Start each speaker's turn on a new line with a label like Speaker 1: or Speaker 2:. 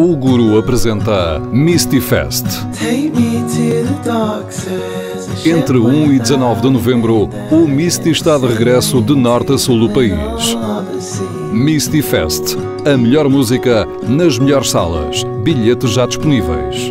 Speaker 1: O Guru apresenta Misty Fest. Entre 1 e 19 de novembro, o Misty está de regresso de norte a sul do país. Misty Fest. A melhor música nas melhores salas. Bilhetes já disponíveis.